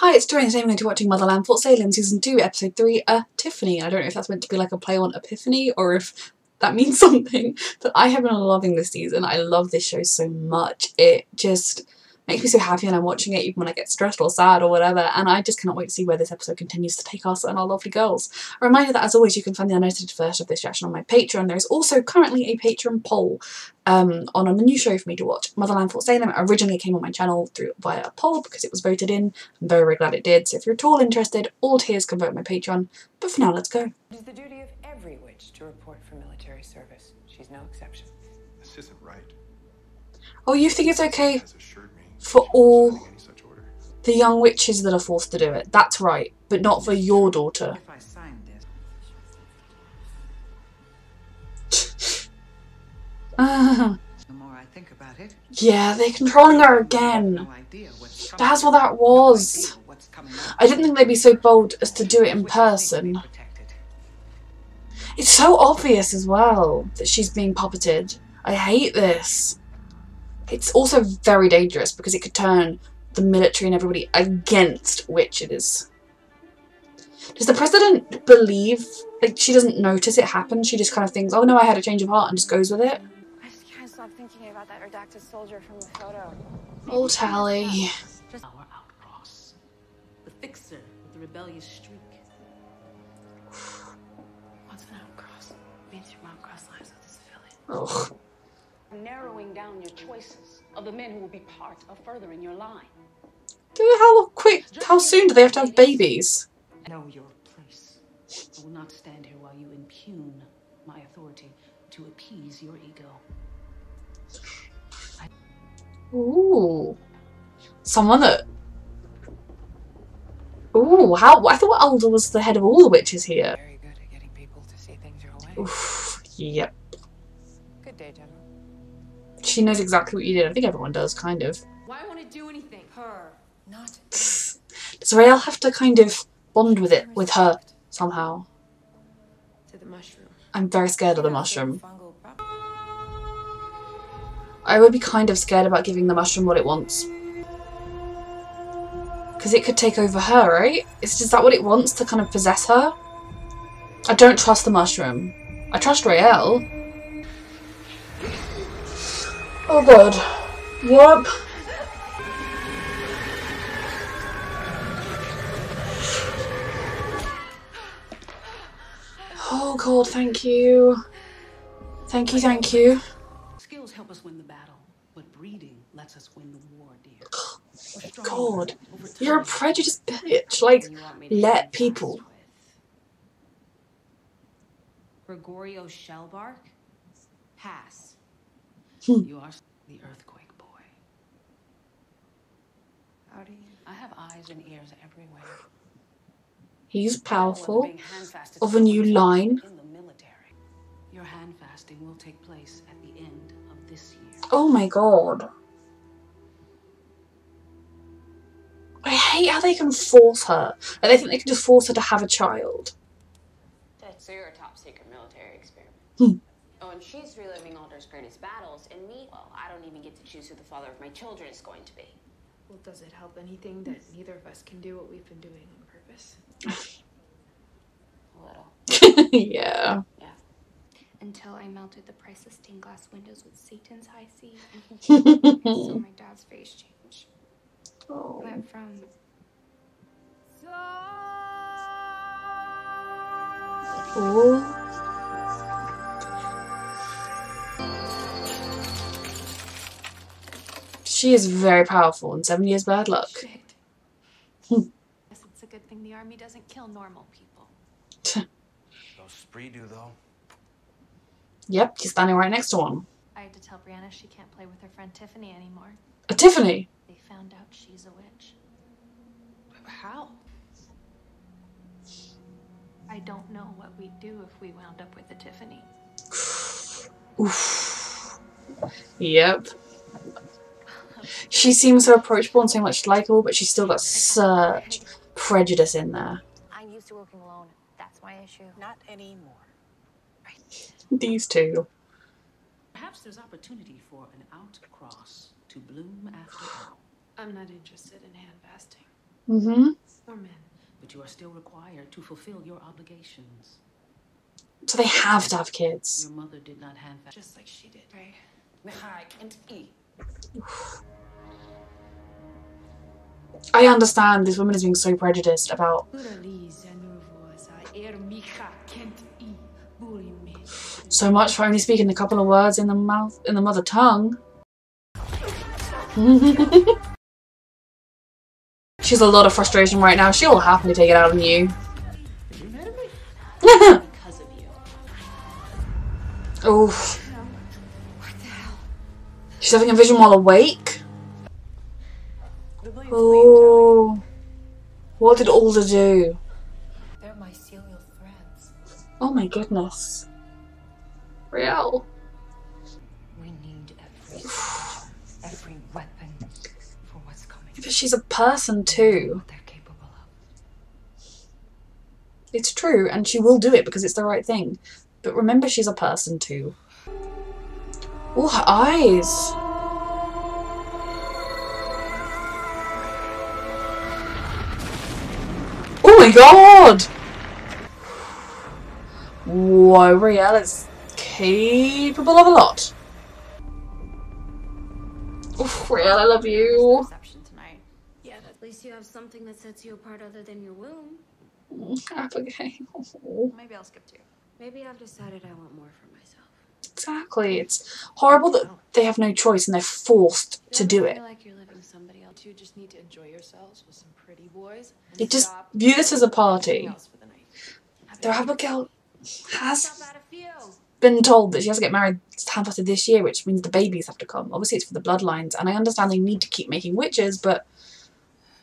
Hi, it's Joanne. Today I'm going to be watching Motherland Fort Salem Season 2, Episode 3, uh, Tiffany. I don't know if that's meant to be like a play on Epiphany or if that means something, but I have been loving this season. I love this show so much. It just makes me so happy and I'm watching it, even when I get stressed or sad or whatever, and I just cannot wait to see where this episode continues to take us and our lovely girls. A reminder that, as always, you can find the unedited version of this reaction on my Patreon. There is also currently a Patreon poll um, on a new show for me to watch. Motherland Fort Salem originally came on my channel through via a poll because it was voted in. I'm very, very glad it did. So if you're at all interested, all tiers can vote on my Patreon. But for now, let's go. It is the duty of every witch to report for military service. She's no exception. This isn't right. Oh, you think it's okay Has assured me For she won't be all- signing any such order. the young witches that are forced to do it? That's right, but not for your daughter. If I signed this, the more I think about it, yeah, they're controlling her again. no idea what's coming. That's what that was. idea what's coming up. I didn't think they'd be so bold as to do it in Witches need to be person. It's so obvious as well that she's being puppeted. I hate this. It's also very dangerous because it could turn the military and everybody against witches. Does the president believe, like, she doesn't notice it happen? She just kind of thinks, oh no, I had a change of heart and just goes with it? I just can't stop thinking about that redacted soldier from the photo. Oh, Tally. Just our outcross. The fixer with the rebellious streak. What's an outcross? Means you won't cross lines with this village. Ugh. Narrowing down your choices of the men who will be part of furthering your line. How quick, how soon do they have to have babies? Know your place. I will not stand here while you impugn my authority to appease your ego. Ooh. Someone that. Ooh, how. I thought Alder was the head of all the witches here. Very good at getting people to see things your way. Oof. Yep. Good day, General. She knows exactly what you did. I think everyone does, kind of. Why won't it do anything? Her. Not Does Raelle have to kind of bond with it, with her, somehow? to the mushroom. I'm very scared of the mushroom. I would be kind of scared about giving the mushroom what it wants. Because it could take over her, right? Is, is that what it wants, to kind of possess her? I don't trust the mushroom. I trust Raelle. Oh god. Yup. Oh god, thank you. Thank you, thank you. Skills help us win the battle, but breeding lets us win the war, dear. God, you're a prejudiced bitch. Like, You want me to let people. Gregorio Shellbark? Pass. Hmm. You are the earthquake boy. How do you? I have eyes and ears everywhere. He's I don't know whether powerful. Of a new line. In the military. Your hand fasting will take place at the end of this year. Oh my god. I hate how they can force her. Like, they think they can just force her to have a child. So you're a top secret military experiment. Hmm. Oh, she's reliving Alder's greatest battles, and me, well, I don't even get to choose who the father of my children is going to be. Well, does it help anything that neither of us can do what we've been doing on purpose? A little. yeah. Yeah. Until I melted the priceless stained glass windows with Satan's high C, and so my dad's face changed. Oh. Went from Ooh. She is very powerful and seven years bad luck. shit. Hmm. Guess it's a good thing the army doesn't kill normal people. Those spree do though. Yep, you're standing right next to one. I had to tell Brianna she can't play with her friend Tiffany anymore. A Tiffany. They found out she's a witch. How? I don't know what we'd do if we wound up with a Tiffany. Oof. Yep. She seems so approachable and so much likable, but she's still got such prejudice in there. I'm used to working alone. That's my issue. Not anymore. These two. Perhaps there's opportunity for an outcross to bloom after all. I'm not interested in hand fasting. Mm-hmm. More men. But you are still required to fulfill your obligations. So they have to have kids. Your mother did not hand back. Just like she did. Right. I understand this woman is being so prejudiced about so much for only speaking a couple of words in the mouth in the mother tongue. She's a lot of frustration right now. She will happily take it out on you. Oof. She's having a vision while awake. Oh. What did Alder do? They're mycelial threads. Oh my goodness. Raelle. We need every every weapon for what's coming. But she's a person too. They're capable of. It's true, and she will do it because it's the right thing. But remember, she's a person too. Oh, her eyes. Oh my god! Whoa, Raelle is capable of a lot. Oh, Raelle, I love you. Reception. Yeah, At least you have something that sets you apart other than your womb. Abigail. Maybe I'll skip two. Maybe I've decided I want more for myself. Exactly. It's horrible that they have no choice and they're forced to do it. Like you're living somebody else. you just need to enjoy yourselves with some pretty boys. It just view this as a party. the. Though Abigail has Stop at a few. been told that she has to get married half-after this year, which means the babies have to come. Obviously, it's for the bloodlines, and I understand they need to keep making witches, but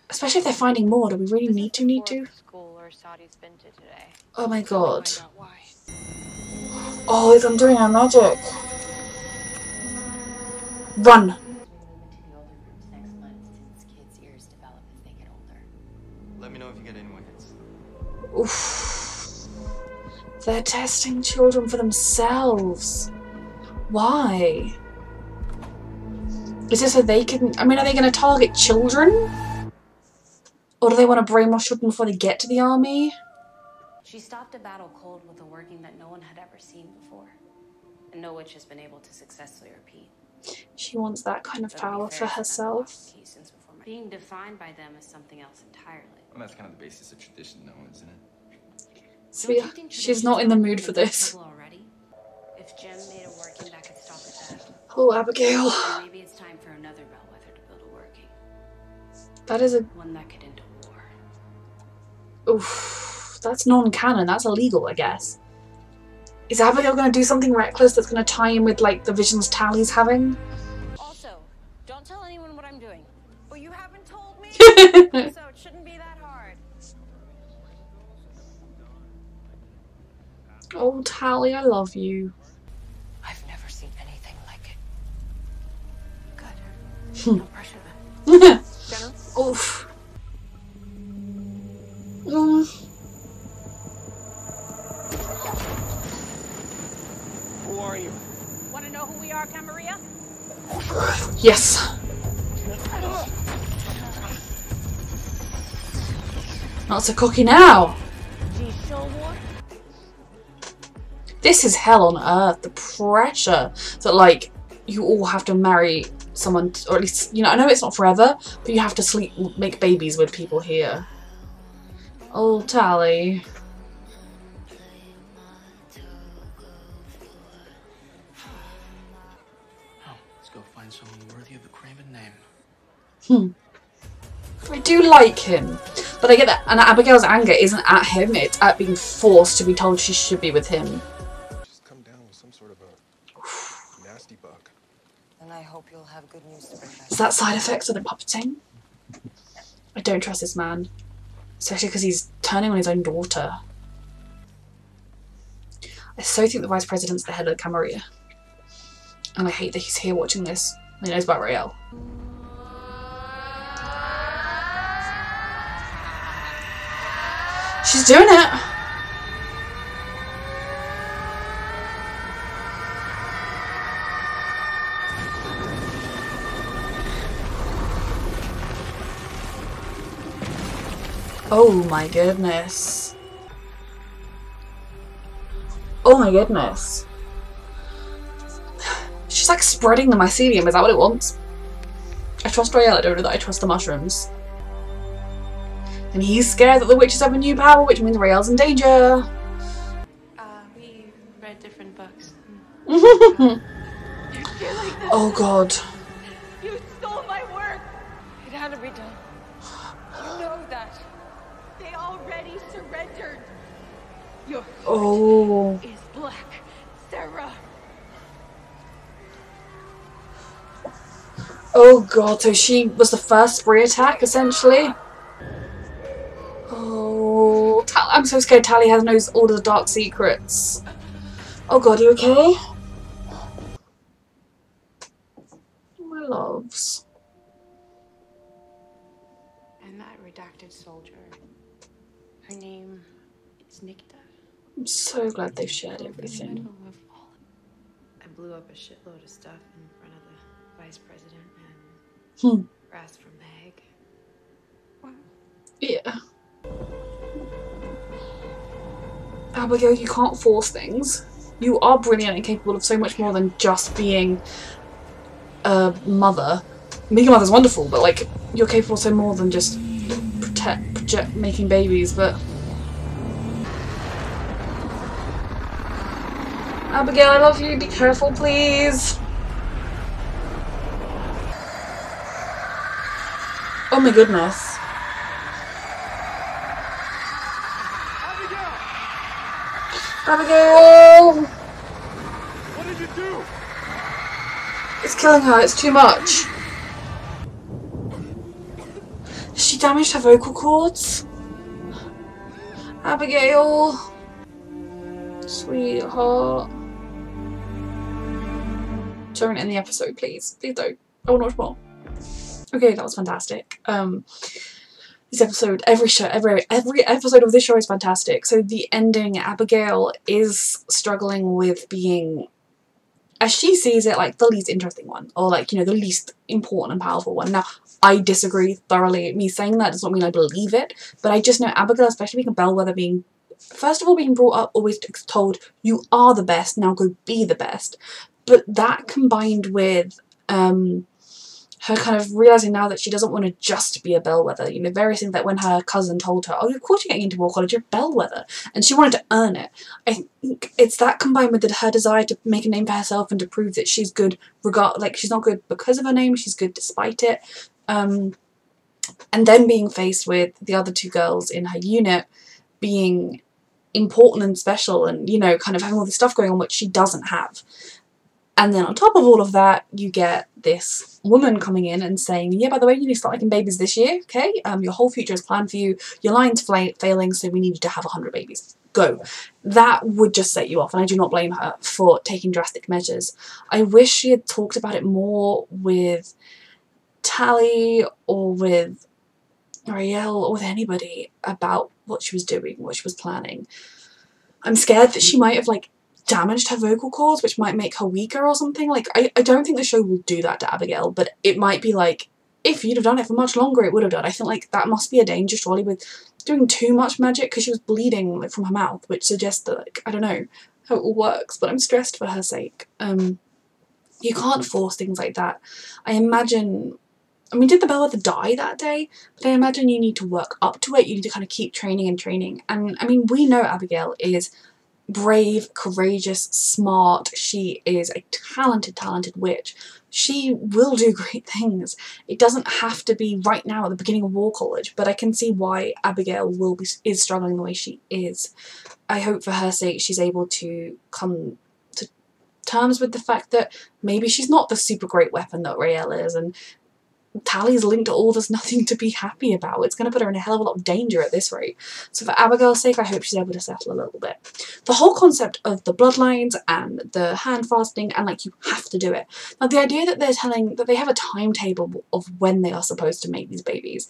especially if they're finding more, do we really need to? Need to? School or Saudi's been to today. Oh my god! Find out why. Oh, it's undoing our magic. Run! We're moving to the older groups next month since kids' ears develop as they get older. Let me know if you get any wins. Oof. They're testing children for themselves. Why? Is it so they can? I mean, are they going to target children? Or do they want to brainwash children before they get to the army? She stopped a battle cold with a working that no one had ever seen before, and no witch has been able to successfully repeat. She wants that kind of Though to be power fair, for herself. unlocked the key since before my- Being defined by them as something else entirely. And that's kind of the basis of tradition, though, isn't it? So Don't we- you think she's not in the mood for this. If Jem made a working that could stop at Oh, Abigail. maybe it's time for another bellwether to build a working, That is a. one that could end a war. Oof. That's non canon. That's illegal, I guess. Is Abigail going to do something reckless that's going to tie in with, like, the visions Tally's having? Also, don't tell anyone what I'm doing. Well, you haven't told me, oh, so it shouldn't be that hard. Oh, Tally, I love you. I've never seen anything like it. Hmm. Good. no pressure then. Oof. Mm. Who we are, Camarilla? Yes. Not so cocky now. This is hell on earth. The pressure that, like, you all have to marry someone, or at least, you know, I know it's not forever, but you have to sleep, make babies with people here. Oh, Tally. Name. I do like him, but I get that. And Abigail's anger isn't at him; it's at being forced to be told she should be with him. She's come down with some sort of a nasty bug. And I hope you'll have good news to bring back. Is that side effects of the puppeting? I don't trust this man, especially because he's turning on his own daughter. I so think the vice president's the head of Camarilla, and I hate that he's here watching this. He knows about Raelle. She's doing it. Oh my goodness. Oh my goodness. She's like spreading the mycelium, is that what it wants? I trust I don't know that I trust the mushrooms. And he's scared that the witches have a new power, which means Raelle's in danger. Uh, we read different books. oh god. You stole my work! It had to be done. You know that. They already surrendered. Your Oh. is black, Sarah. Oh god, so she was the first spree attack, essentially? Oh, Tal- I'm so scared Tally has knows all the dark secrets. Oh god, you okay? My loves. And that redacted soldier. Her name is Nicte. I'm so glad they've shared everything. I blew up a shitload of stuff in front of the vice president Hmm. and Ras from the Hague. Wow. Yeah. Abigail, you can't force things. You are brilliant and capable of so much more than just being a mother. Being a mother's wonderful, but like you're capable of so more than just protect, project, making babies. But Abigail, I love you. Be careful, please. Oh my goodness. Abigail! What did you do? It's killing her, it's too much. She damaged her vocal cords. Abigail. Sweetheart. Don't end the episode, please. Please don't. I want to watch more. Okay, that was fantastic. Um, this episode, every show, every every episode of this show is fantastic. So the ending, Abigail is struggling with being, as she sees it, like the least interesting one, or like you know the least important and powerful one. Now, I disagree thoroughly. Me saying that does not mean I believe it, but I just know Abigail, especially being a bellwether, being first of all being brought up, always told you are the best. Now go be the best. But that combined with um her kind of realizing now that she doesn't want to just be a bellwether. You know, various things that when her cousin told her, "Oh, of course you're getting into war college, you're a bellwether," and she wanted to earn it. I think it's that combined with her desire to make a name for herself and to prove that she's good, regard like she's not good because of her name, she's good despite it. Um, and then being faced with the other two girls in her unit being important and special, and you know, kind of having all this stuff going on which she doesn't have. And then on top of all of that, you get this woman coming in and saying, yeah, by the way, you need to start making babies this year, okay? Um, your whole future is planned for you. Your line's failing, so we need you to have 100 babies. Go. That would just set you off, and I do not blame her for taking drastic measures. I wish she had talked about it more with Tally or with Raelle or with anybody about what she was doing, what she was planning. I'm scared that she might have, like, damaged her vocal cords, which might make her weaker or something. Like, I, I don't think the show will do that to Abigail, but it might be like, if you'd have done it for much longer, it would have done. I think, like, that must be a danger, surely, with doing too much magic, because she was bleeding, like, from her mouth, which suggests that, like, I don't know how it all works, but I'm stressed for her sake. Um, you can't force things like that. I imagine I mean, did the bellwether die that day? But I imagine you need to work up to it. You need to kind of keep training and training. And I mean, we know Abigail is brave, courageous, smart. She is a talented, talented witch. She will do great things. It doesn't have to be right now at the beginning of War College, but I can see why Abigail will be is struggling the way she is. I hope for her sake she's able to come to terms with the fact that maybe she's not the super great weapon that Raelle is, and Tally's linked to all there's nothing to be happy about. It's going to put her in a hell of a lot of danger at this rate. So for Abigail's sake, I hope she's able to settle a little bit. The whole concept of the bloodlines and the hand fasting and like you have to do it. Now the idea that they're telling that they have a timetable of when they are supposed to make these babies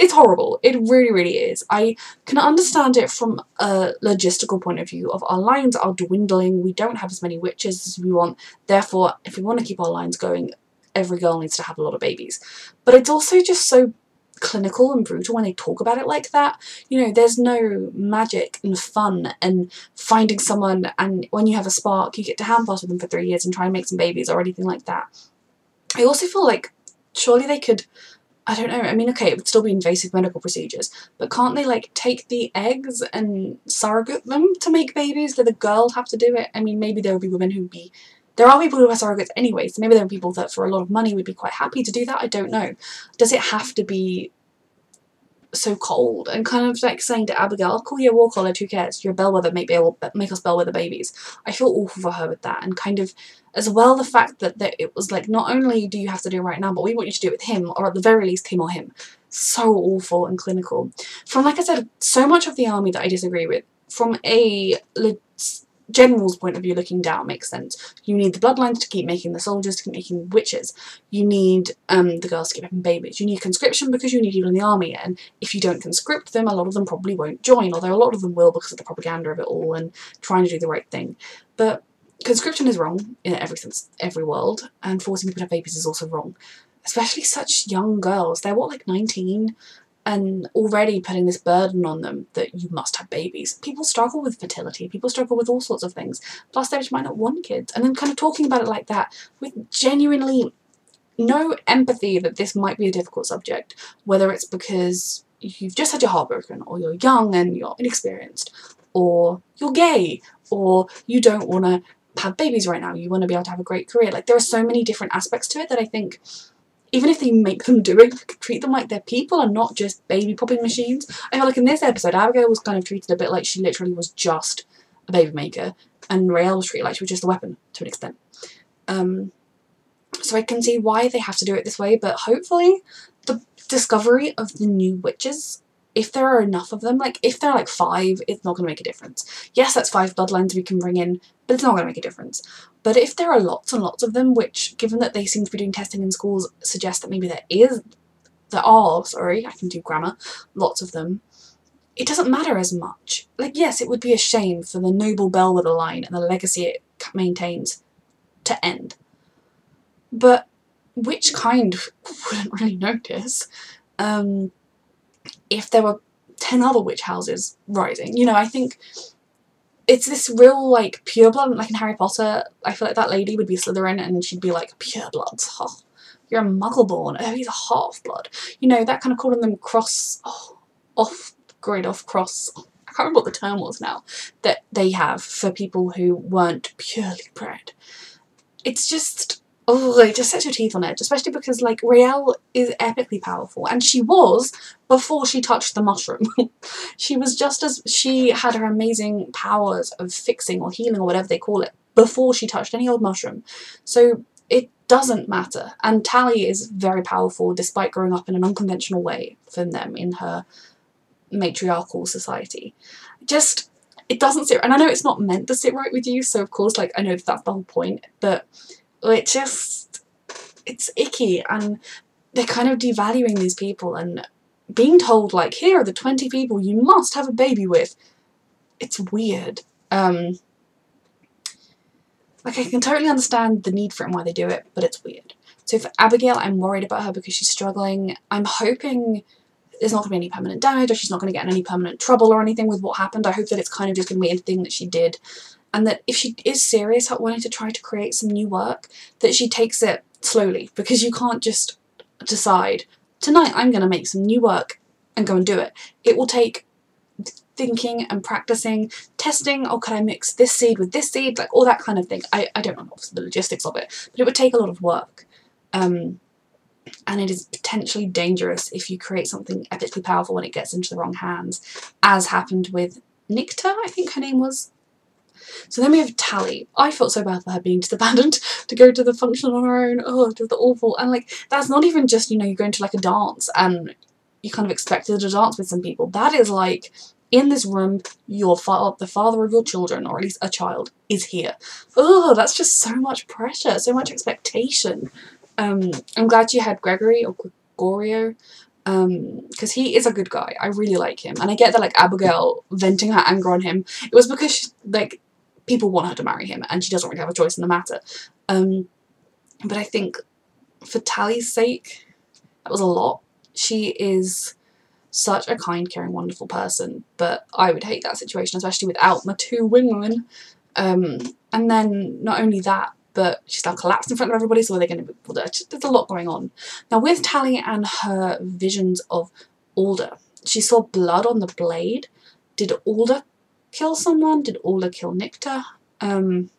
it's horrible. It really, really is. I can understand it from a logistical point of view of our lines are dwindling. We don't have as many witches as we want. Therefore, if we want to keep our lines going, every girl needs to have a lot of babies. But it's also just so clinical and brutal when they talk about it like that. You know, there's no magic and fun and finding someone and when you have a spark you get to hand pass with them for three years and try and make some babies or anything like that. I also feel like surely they could I don't know, I mean okay, it would still be invasive medical procedures, but can't they like take the eggs and surrogate them to make babies? Did the girl have to do it? I mean maybe there would be women who'd be there are people who are surrogates anyway, so maybe there are people that for a lot of money would be quite happy to do that, I don't know. Does it have to be so cold and kind of like saying to Abigail, oh, I'll call you a war college, who cares? You're a bellwether, make, make us bellwether babies. I feel awful for her with that and kind of as well the fact that, that it was like not only do you have to do it right now but we want you to do it with him or at the very least him or him. So awful and clinical. From like I said, so much of the army that I disagree with from a general's point of view looking down makes sense. You need the bloodlines to keep making the soldiers, to keep making witches. You need um, the girls to keep having babies. You need conscription because you need people in the army and if you don't conscript them a lot of them probably won't join although a lot of them will because of the propaganda of it all and trying to do the right thing. But conscription is wrong in every sense, every world and forcing people to have babies is also wrong. Especially such young girls. They're what like 19 and already putting this burden on them that you must have babies. People struggle with fertility, people struggle with all sorts of things, plus they just might not want kids. And then kind of talking about it like that with genuinely no empathy that this might be a difficult subject, whether it's because you've just had your heart broken, or you're young and you're inexperienced, or you're gay, or you don't want to have babies right now, you want to be able to have a great career. Like there are so many different aspects to it that I think even if they make them do it, treat them like they're people and not just baby popping machines. I feel like in this episode, Abigail was kind of treated a bit like she literally was just a baby maker, and Raelle was treated like she was just a weapon to an extent. Um, so I can see why they have to do it this way, but hopefully the discovery of the new witches if there are enough of them, like if there are like five, it's not going to make a difference. Yes, that's five bloodlines we can bring in, but it's not going to make a difference. But if there are lots and lots of them, which given that they seem to be doing testing in schools, suggests that maybe there is, there are, sorry, I can do grammar, lots of them, it doesn't matter as much. Like yes, it would be a shame for the noble Bellwether line and the legacy it maintains to end. But which kind wouldn't really notice? Um, if there were 10 other witch houses rising. You know, I think it's this real, like, pure blood, like in Harry Potter, I feel like that lady would be Slytherin and she'd be like, pure blood, oh, you're a muggle-born, oh, he's a half-blood. You know, that kind of calling them cross, oh, off-grid, off-cross, I can't remember what the term was now, that they have for people who weren't purely bred. It's just, oh, it just sets your teeth on edge, especially because, like, Raelle is epically powerful, and she was before she touched the mushroom. she was just as, she had her amazing powers of fixing or healing or whatever they call it before she touched any old mushroom. So it doesn't matter. And Tally is very powerful despite growing up in an unconventional way from them in her matriarchal society. Just, it doesn't sit, and I know it's not meant to sit right with you, so of course, like, I know that's the whole point, but it just, it's icky, and they're kind of devaluing these people, and being told, like, here are the 20 people you must have a baby with, it's weird. Um, like, I can totally understand the need for it and why they do it, but it's weird. So for Abigail, I'm worried about her because she's struggling. I'm hoping there's not going to be any permanent damage or she's not going to get in any permanent trouble or anything with what happened. I hope that it's kind of just going to be a thing that she did and that if she is serious about wanting to try to create some new work, that she takes it slowly because you can't just decide tonight I'm going to make some new work and go and do it. It will take thinking and practicing, testing, oh, could I mix this seed with this seed, like all that kind of thing. I, I don't know the logistics of it, but it would take a lot of work. Um, and it is potentially dangerous if you create something epically powerful when it gets into the wrong hands, as happened with Nicte, I think her name was. So then we have Tally. I felt so bad for her being disbandoned to go to the function on her own. Oh, it was awful. And like, that's not even just, you know, you go into like a dance and you kind of expected to dance with some people. That is like, in this room, your father, the father of your children, or at least a child, is here. Oh, that's just so much pressure, so much expectation. Um, I'm glad you had Gregory or Gregorio because um, he is a good guy. I really like him. And I get that like Abigail venting her anger on him, it was because she, like people want her to marry him and she doesn't really have a choice in the matter. Um, but I think for Tally's sake, that was a lot she is such a kind, caring, wonderful person, but I would hate that situation, especially without my two women. Um, and then not only that, but she's now collapsed in front of everybody, so are they going to be, there's a lot going on. Now with Tally and her visions of Alder, she saw blood on the blade. Did Alder kill someone? Did Alder kill Nicte? Um,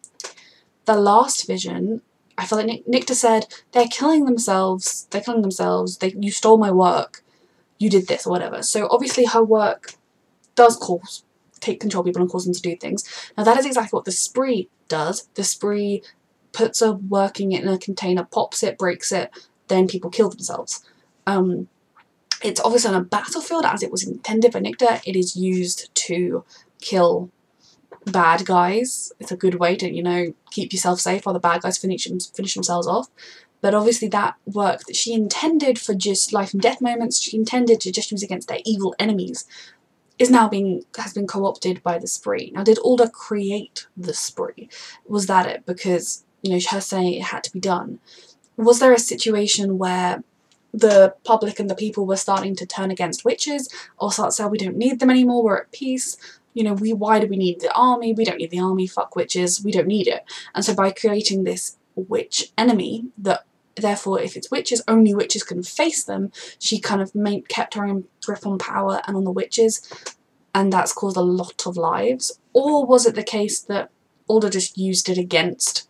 the last vision, I feel like Nic- Nicte said, they're killing themselves, they're killing themselves, they, you stole my work, you did this or whatever. So obviously her work does cause, take control of people and cause them to do things. Now that is exactly what the spree does. The spree puts a working in a container, pops it, breaks it, then people kill themselves. Um, it's obviously on a battlefield as it was intended for Nicte. It is used to kill bad guys. It's a good way to, you know, keep yourself safe while the bad guys finish, finish themselves off. But obviously that work that she intended for just life and death moments, she intended to just use against their evil enemies, is now being has been co-opted by the spree. Now did Alder create the spree? Was that it? Because, you know, her saying it had to be done. Was there a situation where the public and the people were starting to turn against witches or start to say we don't need them anymore, we're at peace? You know, we why do we need the army? We don't need the army, fuck witches, we don't need it. And so by creating this witch enemy that therefore if it's witches, only witches can face them, she kind of made, kept her own grip on power and on the witches and that's caused a lot of lives. Or was it the case that Alder just used it against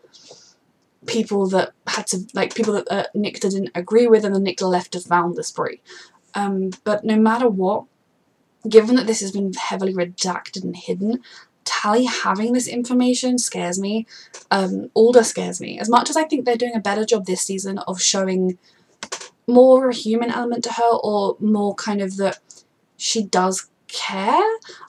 people that had to, like people that uh, Nicte didn't agree with and then Nicte left to found the spree. Um, but no matter what, given that this has been heavily redacted and hidden, Tally having this information scares me. Um, Alder scares me. As much as I think they're doing a better job this season of showing more a human element to her or more kind of that she does care,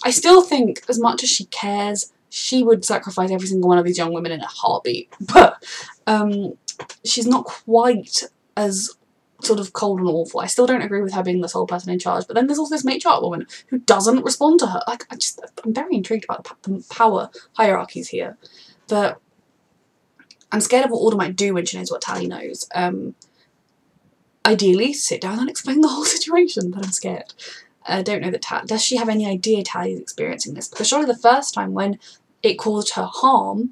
I still think as much as she cares, she would sacrifice every single one of these young women in a heartbeat. But um, she's not quite as sort of cold and awful. I still don't agree with her being the sole person in charge. But then there's also this matriarch woman who doesn't respond to her. Like I just, I'm very intrigued about the power hierarchies here. But I'm scared of what Alder might do when she knows what Tally knows. Um, ideally, sit down and explain the whole situation, but I'm scared. I don't know that Tally, does she have any idea Tally's experiencing this? Because surely the first time when it caused her harm,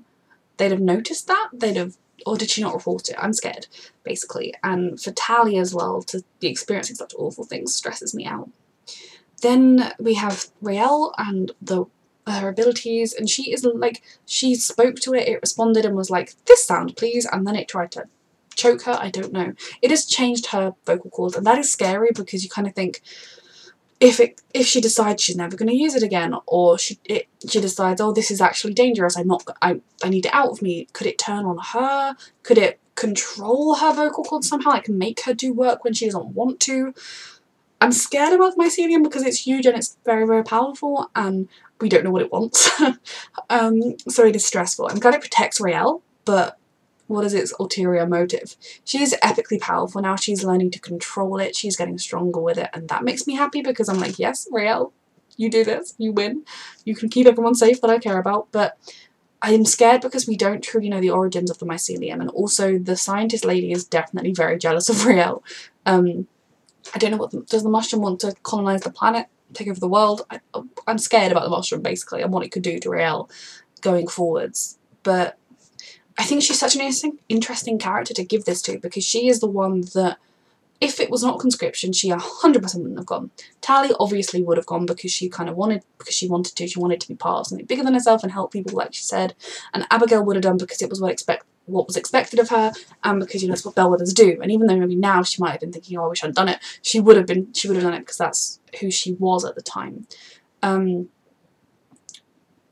they'd have noticed that, they'd have or did she not report it? I'm scared, basically. And for Tally as well, to be experiencing such awful things stresses me out. Then we have Raelle and the her abilities, and she is like, she spoke to it, it responded and was like, this sound please, and then it tried to choke her, I don't know. It has changed her vocal cords, and that is scary because you kind of think, if it if she decides she's never going to use it again or she it, she decides oh this is actually dangerous. I'm not I, I need it out of me. Could it turn on her? Could it control her vocal cords somehow? Like make her do work when she doesn't want to? I'm scared about mycelium because it's huge and it's very very powerful and we don't know what it wants. Um, so it is stressful. I'm glad it protects Raelle but what is its ulterior motive. She's epically powerful now, she's learning to control it, she's getting stronger with it, and that makes me happy because I'm like, yes, Raelle, you do this, you win, you can keep everyone safe that I care about, but I'm scared because we don't truly know the origins of the mycelium, and also the scientist lady is definitely very jealous of Raelle. Um, I don't know what, the, does the mushroom want to colonize the planet, take over the world? I, I'm scared about the mushroom, basically, and what it could do to Raelle going forwards, but I think she's such an interesting, character to give this to because she is the one that, if it was not conscription, she 100% wouldn't have gone. Tally obviously would have gone because she kind of wanted, because she wanted to, she wanted to be part of something bigger than herself and help people like she said. And Abigail would have done because it was what expect what was expected of her and because you know that's what bellwethers do and even though maybe now she might have been thinking oh I wish I'd done it she would have been she would have done it because that's who she was at the time um,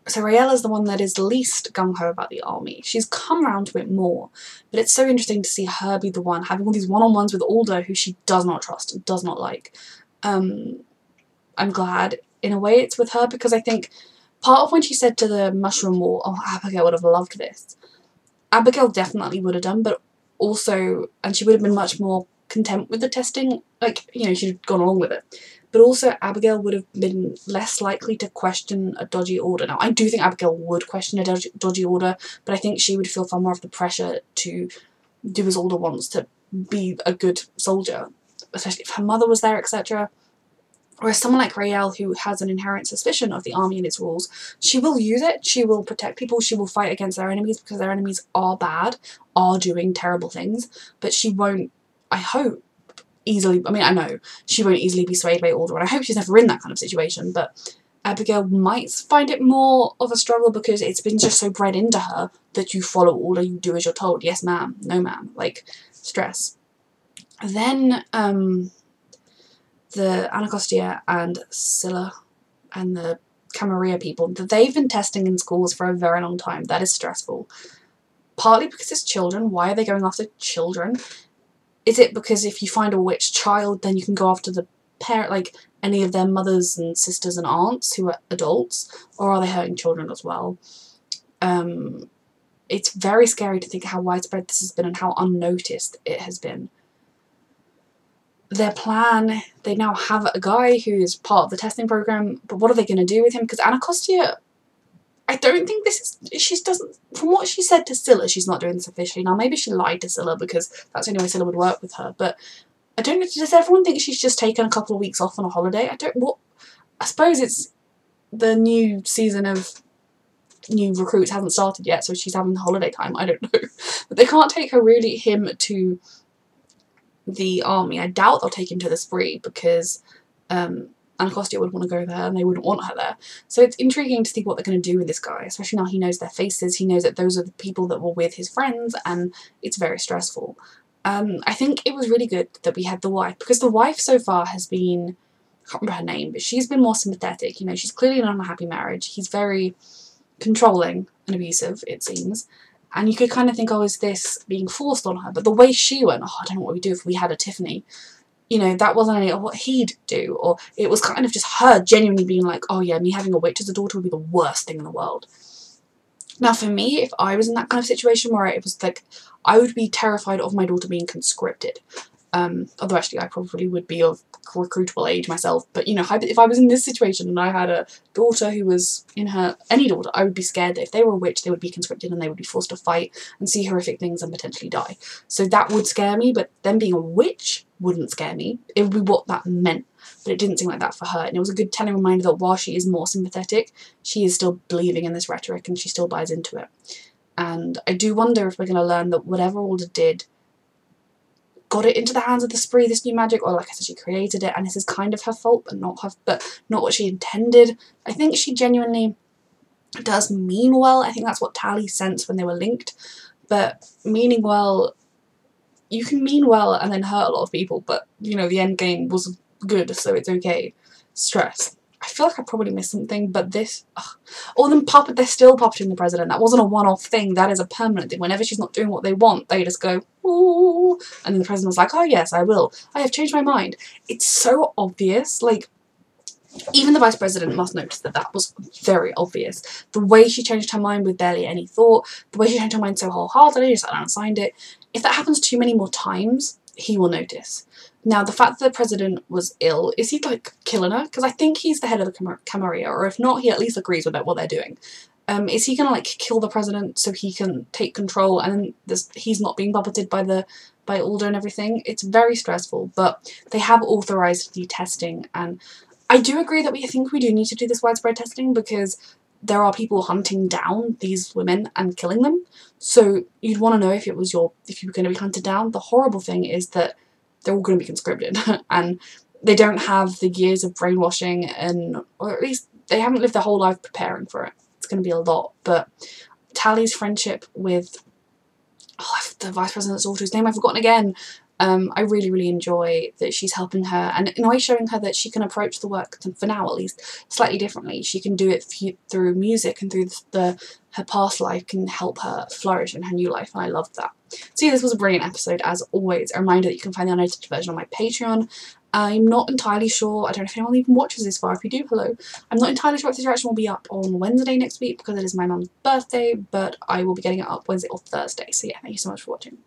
so Raelle is the one that is least gung-ho about the army. She's come around to it more, but it's so interesting to see her be the one having all these one-on-ones with Alder, who she does not trust and does not like. Um, I'm glad in a way it's with her because I think part of when she said to the mushroom wall, oh Abigail would have loved this. Abigail definitely would have done, but also, and she would have been much more content with the testing, like, you know, she'd gone along with it but also Abigail would have been less likely to question a dodgy order. Now, I do think Abigail would question a dodgy, order, but I think she would feel far more of the pressure to do as Alder wants, to be a good soldier. especially if her mother was there, etc. Whereas someone like Raelle, who has an inherent suspicion of the army and its rules, she will use it, she will protect people, she will fight against their enemies because their enemies are bad, are doing terrible things, but she won't, I hope, easily, I mean, I know, she won't easily be swayed by Alder, and I hope she's never in that kind of situation, but Abigail might find it more of a struggle because it's been just so bred into her that you follow Alder, you do as you're told, yes ma'am, no ma'am, like, stress. Then, um, the Anacostia and Scylla and the Camarilla people, that they've been testing in schools for a very long time. That is stressful. Partly because it's children. Why are they going after children? Is it because if you find a witch child, then you can go after the parent, like any of their mothers and sisters and aunts who are adults? Or are they hurting children as well? Um, it's very scary to think how widespread this has been and how unnoticed it has been their plan, they now have a guy who is part of the testing program, but what are they going to do with him? Because Anacostia, I don't think this is, she doesn't, from what she said to Scylla, she's not doing this officially. Now, maybe she lied to Scylla because that's the only way Scylla would work with her, but I don't know, does everyone think she's just taken a couple of weeks off on a holiday? I don't, what, I suppose it's the new season of new recruits hasn't started yet, so she's having holiday time, I don't know. But they can't take her really, him to the army. I doubt they'll take him to the spree because um, Anacostia would want to go there and they wouldn't want her there. So it's intriguing to see what they're going to do with this guy, especially now he knows their faces, he knows that those are the people that were with his friends and it's very stressful. Um, I think it was really good that we had the wife because the wife so far has been, I can't remember her name, but she's been more sympathetic. You know, she's clearly in an unhappy marriage. He's very controlling and abusive, it seems. And you could kind of think, oh, is this being forced on her? But the way she went, oh, I don't know what we'd do if we had a Tiffany. You know, that wasn't any of what he'd do. Or it was kind of just her genuinely being like, oh yeah, me having a witch as a daughter would be the worst thing in the world. Now for me, if I was in that kind of situation where it was like, I would be terrified of my daughter being conscripted. Um, although actually I probably would be of recruitable age myself, but you know, if I was in this situation and I had a daughter who was in her, any daughter, I would be scared that if they were a witch, they would be conscripted and they would be forced to fight and see horrific things and potentially die. So that would scare me, but them being a witch wouldn't scare me. It would be what that meant, but it didn't seem like that for her. And it was a good telling reminder that while she is more sympathetic, she is still believing in this rhetoric and she still buys into it. And I do wonder if we're going to learn that whatever Alder did got it into the hands of the spree, this new magic, or like I said, she created it, and this is kind of her fault, but not her, but not what she intended. I think she genuinely does mean well. I think that's what Tally sensed when they were linked. But meaning well, you can mean well and then hurt a lot of people, but you know, the end game was good, so it's okay. Stress. I feel like I probably missed something, but this... Ugh. Or them puppet, they're still puppeting the president. That wasn't a one-off thing, that is a permanent thing. Whenever she's not doing what they want, they just go, ooh, and then the president was like, oh yes, I will. I have changed my mind. It's so obvious, like, even the vice president must notice that that was very obvious. The way she changed her mind with barely any thought, the way she changed her mind so wholeheartedly, just sat down and signed it. If that happens too many more times, he will notice. Now, the fact that the president was ill, is he, like, killing her? Because I think he's the head of the Cam Camarilla, or if not, he at least agrees with what they're doing. Um, is he going to, like, kill the president so he can take control and he's not being puppeted by the by Alder and everything? It's very stressful, but they have authorized the testing, and I do agree that we think we do need to do this widespread testing because there are people hunting down these women and killing them. So you'd want to know if it was your if you were going to be hunted down. The horrible thing is that they're all going to be conscripted and they don't have the years of brainwashing and or at least they haven't lived their whole life preparing for it. It's going to be a lot. But Tally's friendship with oh, the vice president's daughter, whose name I've forgotten again, um, I really, really enjoy that she's helping her and in a way showing her that she can approach the work, for now at least, slightly differently. She can do it through music and through the her past life can help her flourish in her new life and I loved that. So yeah, this was a brilliant episode as always. A reminder that you can find the unedited version on my Patreon. I'm not entirely sure, I don't know if anyone even watches this far, if you do, hello. I'm not entirely sure if this reaction will be up on Wednesday next week because it is my mum's birthday, but I will be getting it up Wednesday or Thursday. So yeah, thank you so much for watching.